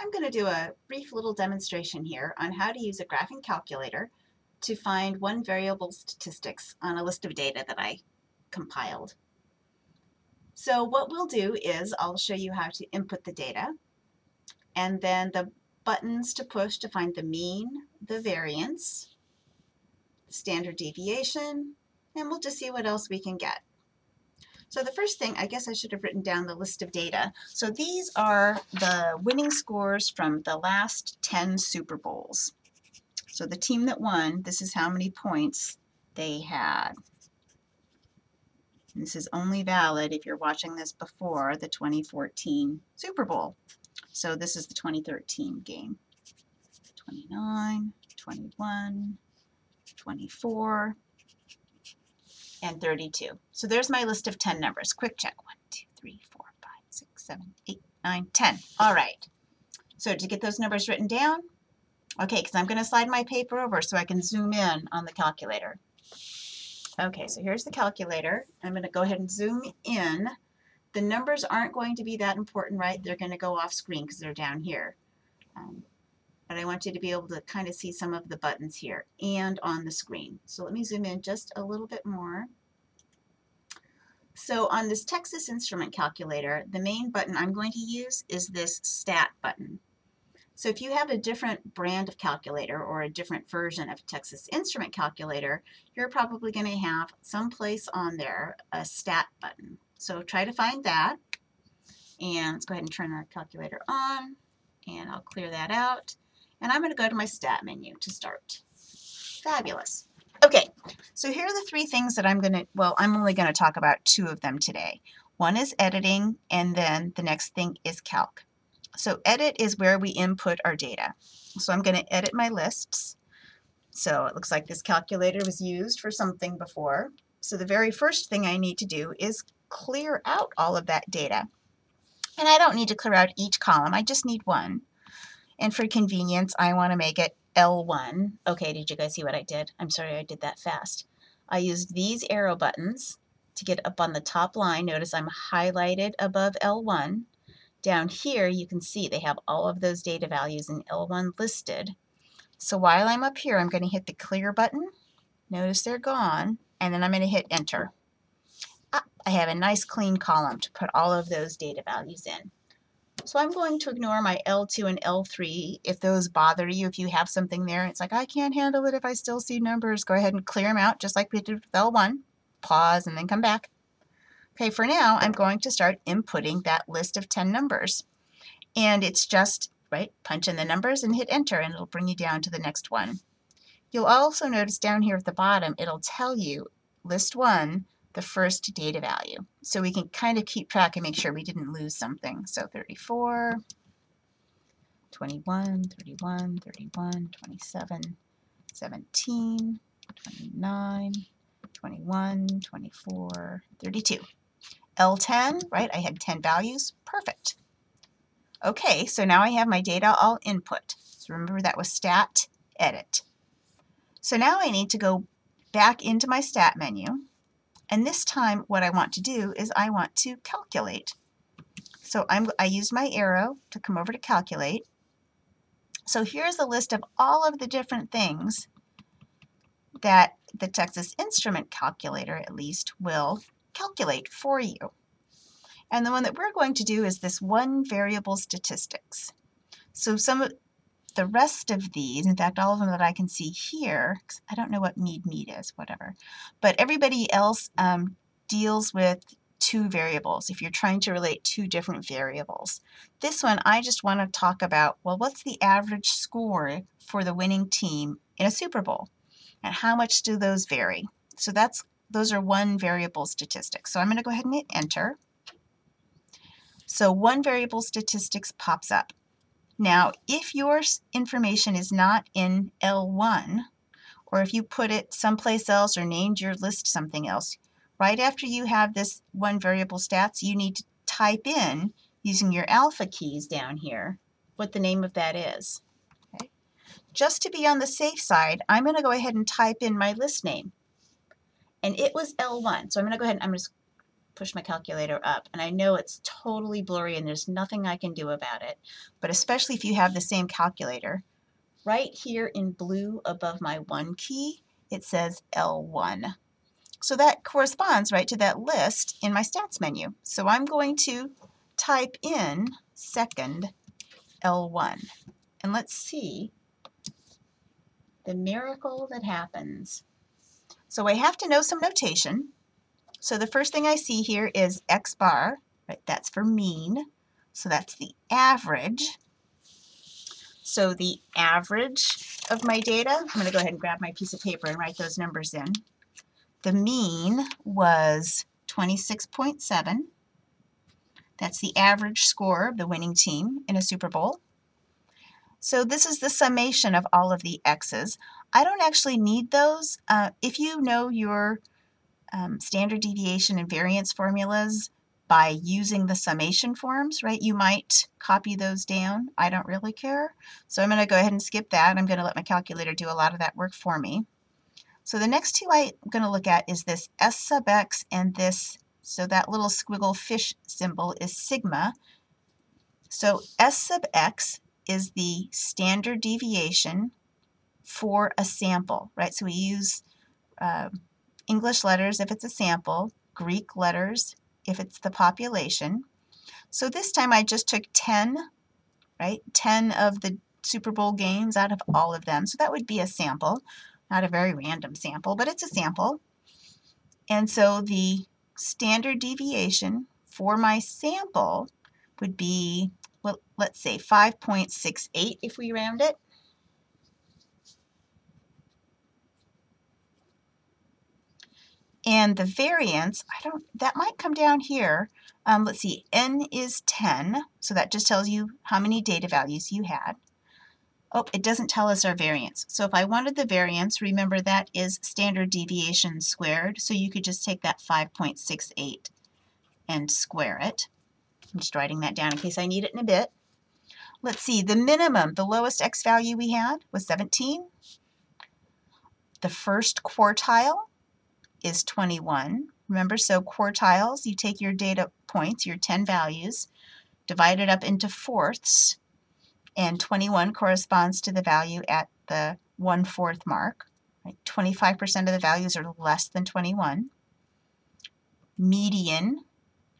I'm going to do a brief little demonstration here on how to use a graphing calculator to find one variable statistics on a list of data that I compiled. So what we'll do is I'll show you how to input the data and then the buttons to push to find the mean, the variance, standard deviation, and we'll just see what else we can get. So the first thing, I guess I should have written down the list of data. So these are the winning scores from the last 10 Super Bowls. So the team that won, this is how many points they had. And this is only valid if you're watching this before the 2014 Super Bowl. So this is the 2013 game. 29, 21, 24, and 32. So there's my list of 10 numbers. Quick check. 1, 2, 3, 4, 5, 6, 7, 8, 9, 10. All right. So to get those numbers written down, okay, because I'm going to slide my paper over so I can zoom in on the calculator. Okay, so here's the calculator. I'm going to go ahead and zoom in. The numbers aren't going to be that important, right? They're going to go off screen because they're down here. Um, but I want you to be able to kind of see some of the buttons here and on the screen. So let me zoom in just a little bit more. So on this Texas Instrument calculator, the main button I'm going to use is this Stat button. So if you have a different brand of calculator or a different version of a Texas Instrument calculator, you're probably going to have someplace on there a Stat button. So try to find that. And let's go ahead and turn our calculator on. And I'll clear that out. And I'm going to go to my stat menu to start. Fabulous. Okay, so here are the three things that I'm going to, well, I'm only going to talk about two of them today. One is editing, and then the next thing is calc. So edit is where we input our data. So I'm going to edit my lists. So it looks like this calculator was used for something before. So the very first thing I need to do is clear out all of that data. And I don't need to clear out each column, I just need one. And for convenience, I want to make it L1. Okay, did you guys see what I did? I'm sorry I did that fast. I used these arrow buttons to get up on the top line. Notice I'm highlighted above L1. Down here, you can see they have all of those data values in L1 listed. So while I'm up here, I'm going to hit the clear button. Notice they're gone. And then I'm going to hit enter. Ah, I have a nice clean column to put all of those data values in. So I'm going to ignore my L2 and L3 if those bother you, if you have something there. It's like, I can't handle it if I still see numbers. Go ahead and clear them out just like we did with L1. Pause and then come back. Okay, for now, I'm going to start inputting that list of 10 numbers. And it's just, right, punch in the numbers and hit enter and it'll bring you down to the next one. You'll also notice down here at the bottom, it'll tell you list one, the first data value. So we can kind of keep track and make sure we didn't lose something. So 34, 21, 31, 31, 27, 17, 29, 21, 24, 32. L10, right, I had 10 values, perfect. Okay, so now I have my data all input. So remember that was stat edit. So now I need to go back into my stat menu and this time what I want to do is I want to calculate. So I'm, I use my arrow to come over to calculate. So here's a list of all of the different things that the Texas Instrument calculator at least will calculate for you. And the one that we're going to do is this one variable statistics. So some the rest of these, in fact, all of them that I can see here, I don't know what mead mead is, whatever, but everybody else um, deals with two variables if you're trying to relate two different variables. This one, I just want to talk about, well, what's the average score for the winning team in a Super Bowl? And how much do those vary? So that's those are one variable statistics. So I'm going to go ahead and hit enter. So one variable statistics pops up. Now, if your information is not in L1, or if you put it someplace else or named your list something else, right after you have this one variable stats, you need to type in using your alpha keys down here what the name of that is. Okay. Just to be on the safe side, I'm going to go ahead and type in my list name. And it was L1. So I'm going to go ahead and I'm just push my calculator up. And I know it's totally blurry and there's nothing I can do about it. But especially if you have the same calculator, right here in blue above my 1 key, it says L1. So that corresponds right to that list in my stats menu. So I'm going to type in second L1. And let's see the miracle that happens. So I have to know some notation. So the first thing I see here is x bar, right? That's for mean. So that's the average. So the average of my data, I'm going to go ahead and grab my piece of paper and write those numbers in. The mean was 26.7. That's the average score of the winning team in a Super Bowl. So this is the summation of all of the x's. I don't actually need those. Uh, if you know your um, standard deviation and variance formulas by using the summation forms, right, you might copy those down. I don't really care. So I'm going to go ahead and skip that. I'm going to let my calculator do a lot of that work for me. So the next two I'm going to look at is this S sub x and this, so that little squiggle fish symbol is sigma. So S sub x is the standard deviation for a sample, right? So we use uh, English letters if it's a sample, Greek letters if it's the population. So this time I just took 10, right? 10 of the Super Bowl games out of all of them. So that would be a sample, not a very random sample, but it's a sample. And so the standard deviation for my sample would be well, let's say 5.68 if we round it. And the variance, I don't, that might come down here. Um, let's see, n is 10, so that just tells you how many data values you had. Oh, it doesn't tell us our variance. So if I wanted the variance, remember that is standard deviation squared, so you could just take that 5.68 and square it. I'm just writing that down in case I need it in a bit. Let's see, the minimum, the lowest x value we had was 17. The first quartile is 21. Remember, so quartiles, you take your data points, your 10 values, divide it up into fourths, and 21 corresponds to the value at the one-fourth mark. 25% of the values are less than 21. Median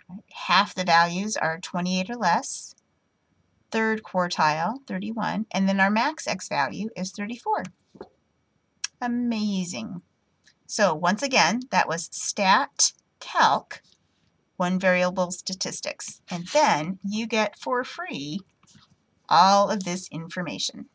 Right? Half the values are 28 or less. Third quartile, 31. And then our max x value is 34. Amazing. So once again, that was stat calc, one variable statistics. And then you get for free all of this information.